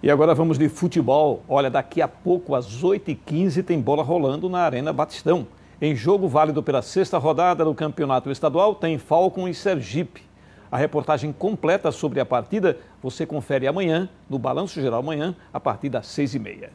E agora vamos de futebol. Olha, daqui a pouco, às 8h15, tem bola rolando na Arena Batistão. Em jogo válido pela sexta rodada do Campeonato Estadual, tem Falcon e Sergipe. A reportagem completa sobre a partida você confere amanhã, no Balanço Geral amanhã, a partir das 6h30.